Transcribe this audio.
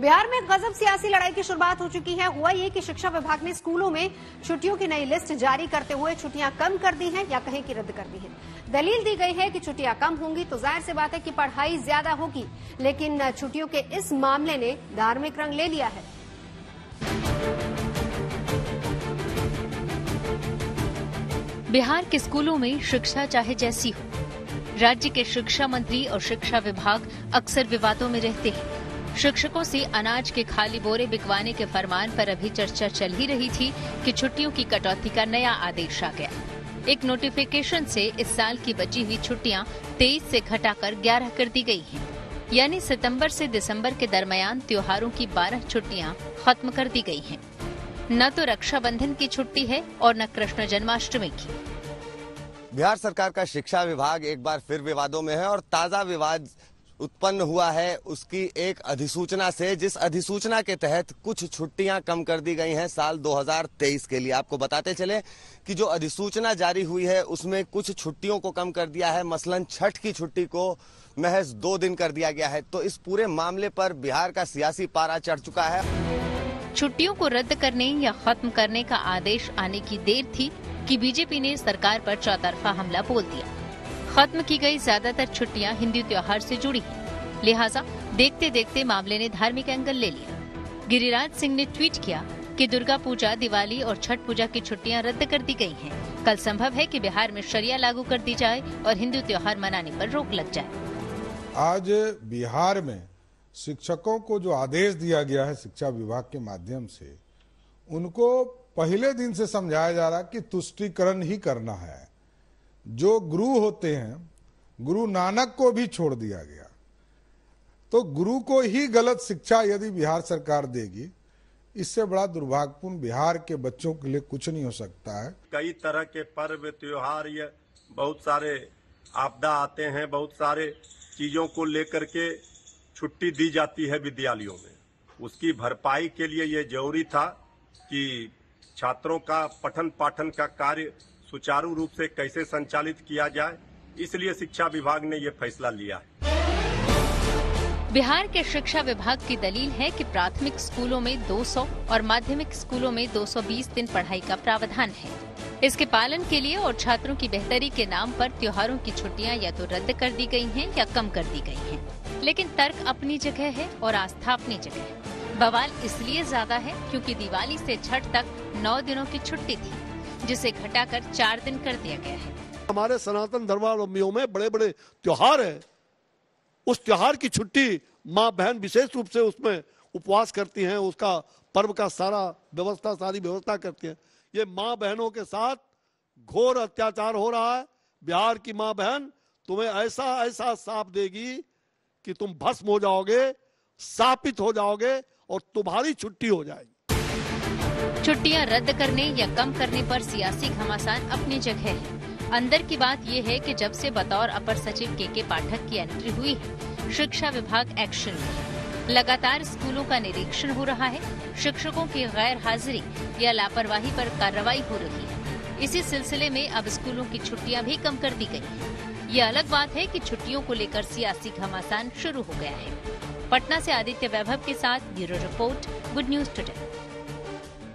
बिहार में गजब सियासी लड़ाई की शुरुआत हो चुकी है। हुआ ये कि शिक्षा विभाग ने स्कूलों में छुट्टियों की नई लिस्ट जारी करते हुए छुट्टियाँ कम कर दी हैं या कहीं की रद्द कर दी है। दलील दी गई है कि छुट्टियाँ कम होंगी तो ज़ाहिर सी बात है कि पढ़ाई ज़्यादा होगी, लेकिन छुट्टियों के इस मामले ने धार्मिक रंग ले लिया है। बिहार के स्कूलों में शिक्षा चाहे जैसी हो, राज्य के शिक्षा मंत्री और शिक्षा विभाग अक्सर विवादों में रहते हैं। शिक्षकों से अनाज के खाली बोरे बिकवाने के फरमान पर अभी चर्चा चल ही रही थी कि छुट्टियों की कटौती का नया आदेश आ गया एक नोटिफिकेशन से इस साल की बची हुई छुट्टियाँ 23 से घटाकर 11 कर दी गई हैं। यानी सितंबर से दिसंबर के दरमियान त्योहारों की 12 छुट्टियाँ खत्म कर दी गई हैं। न तो रक्षाबंधन की छुट्टी है और न कृष्ण जन्माष्टमी की बिहार सरकार का शिक्षा विभाग एक बार फिर विवादों में है और ताज़ा विवाद उत्पन्न हुआ है उसकी एक अधिसूचना से, जिस अधिसूचना के तहत कुछ छुट्टियाँ कम कर दी गई हैं साल 2023 के लिए। आपको बताते चले कि जो अधिसूचना जारी हुई है, उसमें कुछ छुट्टियों को कम कर दिया है। मसलन छठ की छुट्टी को महज दो दिन कर दिया गया है। तो इस पूरे मामले पर बिहार का सियासी पारा चढ़ चुका है। छुट्टियों को रद्द करने या खत्म करने का आदेश आने की देर थी कि बीजेपी ने सरकार पर चौतरफा हमला बोल दिया। खत्म की गई ज़्यादातर छुट्टियाँ हिंदू त्योहार से जुड़ी हैं। लिहाजा देखते देखते मामले ने धार्मिक एंगल ले लिया गिरिराज सिंह ने ट्वीट किया कि दुर्गा पूजा, दिवाली और छठ पूजा की छुट्टियाँ रद्द कर दी गई हैं। कल संभव है कि बिहार में शरिया लागू कर दी जाए और हिंदू त्योहार मनाने पर रोक लग जाए आज बिहार में शिक्षकों को जो आदेश दिया गया है शिक्षा विभाग के माध्यम से, उनको पहले दिन से समझाया जा रहा कि तुष्टिकरण ही करना है जो गुरु होते हैं, गुरु नानक को भी छोड़ दिया गया। तो गुरु को ही गलत शिक्षा यदि बिहार सरकार देगी, इससे बड़ा दुर्भाग्यपूर्ण बिहार के बच्चों के लिए कुछ नहीं हो सकता है। कई तरह के पर्व, त्योहार, ये बहुत सारे आपदा आते हैं, बहुत सारे चीज़ों को लेकर के छुट्टी दी जाती है विद्यालयों में। उसकी भरपाई के लिए ये ज़रूरी था कि छात्रों का पठन पाठन का कार्य सुचारू रूप से कैसे संचालित किया जाए, इसलिए शिक्षा विभाग ने ये फैसला लिया है। बिहार के शिक्षा विभाग की दलील है कि प्राथमिक स्कूलों में 200 और माध्यमिक स्कूलों में 220 दिन पढ़ाई का प्रावधान है। इसके पालन के लिए और छात्रों की बेहतरी के नाम पर त्योहारों की छुट्टियाँ या तो रद्द कर दी गई हैं या कम कर दी गई हैं। लेकिन तर्क अपनी जगह है और आस्था अपनी जगह है। बवाल इसलिए ज़्यादा है क्योंकि दिवाली से छठ तक नौ दिनों की छुट्टी थी। जिसे घटाकर चार दिन कर दिया गया है। हमारे सनातन धर्मावलंबियों में बड़े बड़े त्योहार है। उस त्योहार की छुट्टी माँ बहन विशेष रूप से उसमें उपवास करती हैं, उसका पर्व का सारा व्यवस्था, सारी व्यवस्था करती हैं। ये माँ बहनों के साथ घोर अत्याचार हो रहा है। बिहार की माँ बहन तुम्हें ऐसा ऐसा साप देगी कि तुम भस्म हो जाओगे, सापित हो जाओगे और तुम्हारी छुट्टी हो जाएगी। छुट्टियाँ रद्द करने या कम करने पर सियासी घमासान अपनी जगह है। अंदर की बात यह है कि जब से बतौर अपर सचिव के के पाठक की एंट्री हुई है, शिक्षा विभाग एक्शन में लगातार स्कूलों का निरीक्षण हो रहा है, शिक्षकों की गैर हाजिरी या लापरवाही पर कार्रवाई हो रही है। इसी सिलसिले में अब स्कूलों की छुट्टियाँ भी कम कर दी हैं। ये अलग बात है कि छुट्टियों को लेकर सियासी घमासान शुरू हो गया है। पटना से आदित्य वैभव के साथ bureau report, good news today.